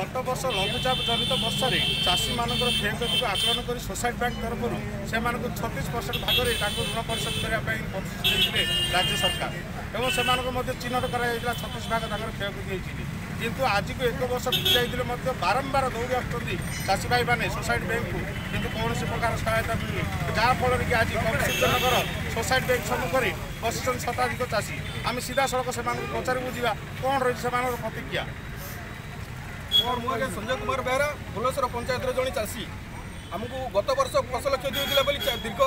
ଗତ ବର୍ଷ ଲଘୁଚାପ ଜନିତ ବର୍ଷାରେ ଚାଷୀମାନଙ୍କର କ୍ଷୟକ୍ଷତିକୁ ଆକଳନ କରି ସୋସାଇଟି ବ୍ୟାଙ୍କ ତରଫରୁ ସେମାନଙ୍କୁ ଛତିଶ ପରସେଣ୍ଟ ଭାଗରେ ତାଙ୍କୁ ଋଣ ପରିଶୋଧ କରିବା ପାଇଁ ପ୍ରତିଶ୍ରୁତି ଦେଇଥିଲେ ରାଜ୍ୟ ସରକାର ଏବଂ ସେମାନଙ୍କୁ ମଧ୍ୟ ଚିହ୍ନଟ କରାଯାଇଥିଲା ଛତିଶ ଭାଗ ତାଙ୍କର କ୍ଷୟକ୍ଷତି ହେଇଛି କିନ୍ତୁ ଆଜିକୁ ଏକ ବର୍ଷ ଯାଇଥିଲେ ମଧ୍ୟ ବାରମ୍ବାର ଦୌଡ଼ି ଆସୁଛନ୍ତି ଚାଷୀ ଭାଇମାନେ ସୋସାଇଟି ବ୍ୟାଙ୍କକୁ କିନ୍ତୁ କୌଣସି ପ୍ରକାର ସହାୟତା ମିଳୁନି ଯାହାଫଳରେ କି ଆଜି କଂସୂର୍ଯ୍ୟନଗର ସୋସାଇଟି ବ୍ୟାଙ୍କ ସମ୍ମୁଖରେ ବସିଛନ୍ତି ଶତାଧିକ ଚାଷୀ ଆମେ ସିଧାସଳଖ ସେମାନଙ୍କୁ ପଚାରି ବୁଝିବା କ'ଣ ରହିଛି ସେମାନଙ୍କର ପ୍ରତିକ୍ରିୟା ମୋ ଆଜ୍ଞା ସଞ୍ଜୟ କୁମାର ବେହେରା ଭୁବନେଶ୍ୱର ପଞ୍ଚାୟତର ଜଣେ ଚାଷୀ ଆମକୁ ଗତ ବର୍ଷ ଦଶ ଲକ୍ଷ ଦେଉଥିଲା ବୋଲି ଦୀର୍ଘ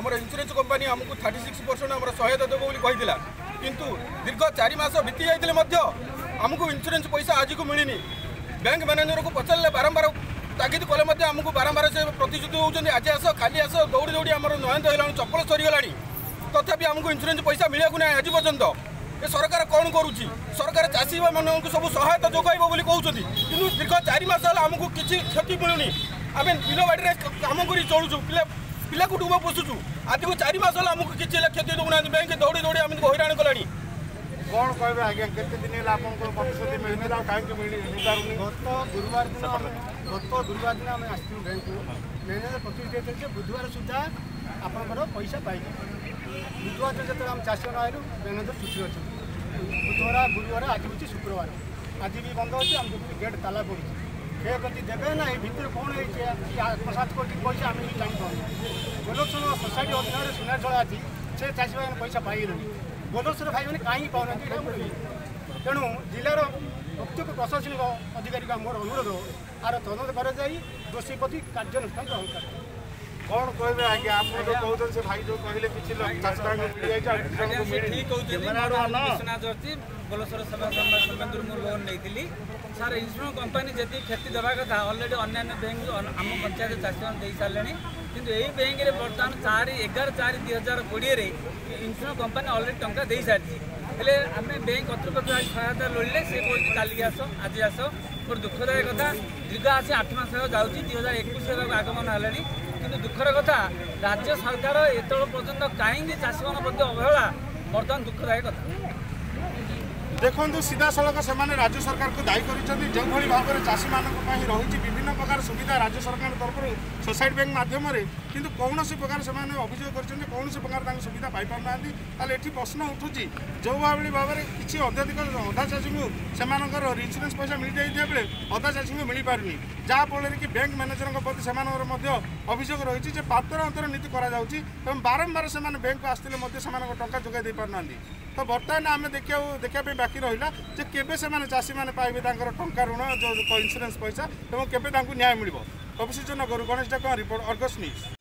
ଆମର ଇନ୍ସୁରାନ୍ସ କମ୍ପାନୀ ଆମକୁ ଥାର୍ଟି ସିକ୍ସ ପରସେଣ୍ଟ ଆମର ସହାୟତା ଦେବ ବୋଲି କହିଥିଲା କିନ୍ତୁ ଦୀର୍ଘ ଚାରି ମାସ ବିତି ଯାଇଥିଲେ ମଧ୍ୟ ଆମକୁ ଇନ୍ସୁରାନ୍ସ ପଇସା ଆଜିକୁ ମିଳିନି ବ୍ୟାଙ୍କ ମ୍ୟାନେଜରକୁ ପଚାରିଲେ ବାରମ୍ବାର ତାଗିଦ କଲେ ମଧ୍ୟ ଆମକୁ ବାରମ୍ବାର ସେ ପ୍ରତିଶ୍ରୁତି ଦେଉଛନ୍ତି ଆଜି ଆସ ଖାଲି ଆସ ଦୌଡ଼ି ଦୌଡ଼ି ଆମର ନୟନ୍ତ ହେଲାଣି ଚପଲ ସରିଗଲାଣି ତଥାପି ଆମକୁ ଇନ୍ସୁରାନ୍ସ ପଇସା ମିଳିବାକୁ ନାହିଁ ଆଜି ପର୍ଯ୍ୟନ୍ତ এ সরকার কম করুছি সরকার চাষী মানুষ সব সহায়তা যোগাইব বলে কৌঁতি কিন্তু দীর্ঘ চারি মাস হল আমি কিছু ক্ষতি মিলুনি আমি বিলবাড়ি কাম করে চলুছু পিলা পিলা কুটুম্ব পোষুছু আজকে চারি মাস হল আমি কিছু ক্ষতি দেবু না ব্যাঙ্ক দৌড়ি দৌড়ি আমি হইরাণ কলানি কোণ কবে আজ্ঞা কেতে দিন হল আপনার প্রতিশ্রুতি মিলছে আর কাহিঁকি মিলিপারুনি গত গুরুবার দিন গত গুরুবার দিন আমি আসছিল ব্যাঙ্কু ম্যানেজার প্রতিশ্রুতি দিয়েছেন যে বুধবার সুদ্ধা আপনার পয়সা পাইবে বুধবার যেতে আমি চাষী আইলু ম্যানেজার ছুটি অনেক ବୁଧବାର ଗୁରୁବାର ଆଜି ହେଉଛି ଶୁକ୍ରବାର ଆଜି ବି ବନ୍ଦ ଅଛି ଆମକୁ ବି ଗେଟ୍ ତାଲା ପଡ଼ୁଛି ସେ ଯଦି ଦେବେ ନା ଏ ଭିତରେ କ'ଣ ହେଇଛି ଆତ୍ମସାତ କରିଛି ପଇସା ଆମେ ବି ଜାଣିପାରୁନୁ ଗୋଲକ୍ଷ ସୋସାଇଟି ଅଧୀନରେ ସୁନାଝଳା ଅଛି ସେ ଚାଷୀମାନେ ପଇସା ପାଇଗଲେଣି ଗୋଲକ୍ଷର ଭାଇମାନେ କାହିଁକି ପାଉନାହାନ୍ତି ଏଇଟା ମୁଁ ତେଣୁ ଜିଲ୍ଲାର ପ୍ରତ୍ୟେକ ପ୍ରଶାସନିକ ଅଧିକାରୀଙ୍କୁ ମୋର ଅନୁରୋଧ ଆର ତଦନ୍ତ କରାଯାଇ ଦୋଷୀ ପ୍ରତି କାର୍ଯ୍ୟାନୁଷ୍ଠାନ ଗ୍ରହଣ କରାଯାଏ কোন কইবে আগে আপনি তো কহুতন সে ভাই যে কহিলে কিছু লোক চাষটাকে মিলি যাইছে আর কিছু মিলি ঠিক কহুতন মোর নাম বিশ্বনাথ অছি বলসর সেবা সম্মান সমেন্দ্র মুর লোন নেইতিলি স্যার ইন্স্যুরেন্স কোম্পানি যেতি ক্ষতি দেবা কথা অলরেডি অন্যান্য ব্যাংক আম পঞ্চায়েত চাষী মানে দেই সারলেনি কিন্তু এই ব্যাঙ্করে বর্তমান চারি এগার চারি দুই হাজার কোড়িয়ে ইন্স্যুরেন্স কোম্পানি অলরেডি টঙ্কা দেই সারিছি ହେଲେ ଆମେ ବ୍ୟାଙ୍କ କର୍ତ୍ତୃପକ୍ଷ ଆଜି ସହାୟତା ଲୋଡ଼ିଲେ ସେ କହୁଛି କାଲିକି ଆସ ଆଜି ଆସ ମୋର ଦୁଃଖଦାୟକ କଥା ଦୀର୍ଘ ଆସି ଆଠ ମାସ ଯାଉଛି ଦୁଇ ହଜାର ଏକୋଇଶ ଆଗମନ ହେଲାଣି କିନ୍ତୁ ଦୁଃଖର କଥା ରାଜ୍ୟ ସରକାର ଏତେବେଳ ପର୍ଯ୍ୟନ୍ତ କାହିଁକି ଚାଷୀମାନଙ୍କ ପ୍ରତି ଅବହେଳା ବର୍ତ୍ତମାନ ଦୁଃଖଦାୟକ କଥା ଦେଖନ୍ତୁ ସିଧାସଳଖ ସେମାନେ ରାଜ୍ୟ ସରକାରଙ୍କୁ ଦାୟୀ କରିଛନ୍ତି ଯେଉଁଭଳି ଭାବରେ ଚାଷୀମାନଙ୍କ ପାଇଁ ରହିଛି ବିଭିନ୍ନ ପ୍ରକାର ସୁବିଧା ରାଜ୍ୟ ସରକାରଙ୍କ ତରଫରୁ ସୋସାଇଟି ବ୍ୟାଙ୍କ ମାଧ୍ୟମରେ কিন্তু কৌশি প্রকার সে অভিযোগ করছেন যে কৌশি প্রকার তাঁর সুবিধা পাইপার না তাহলে এটি প্রশ্ন উঠুছি যেভাবে ভাবে কিছু অত্যাধিক অধা চাষী সে ইন্সুরান্স পয়সা মিলিযাই বেড়ে অধা চাষী মিলিপারুনি যাফলের কি ব্যাঙ্ক ম্যানেজর প্রতি সে অভিযোগ রয়েছে যে পাতর অন্তর নীতি করা যাচ্ছে এবং বারম্বার সে ব্যাঙ্ক আসলে সে টাকা যোগাই দিয়ে পার না তো বর্তমানে আমি দেখা দেখা বাকি রহিলা যে কেবে সে চাষী মানে পাইবে তাঁর টঙ্কা ঋণ ইন্সুরান্স পয়সা এবং কেবে তাঁর ন্যায় মিলব অভিষেচন নগর গণেশ ডাক রিপোর্ট অর্গস নিউজ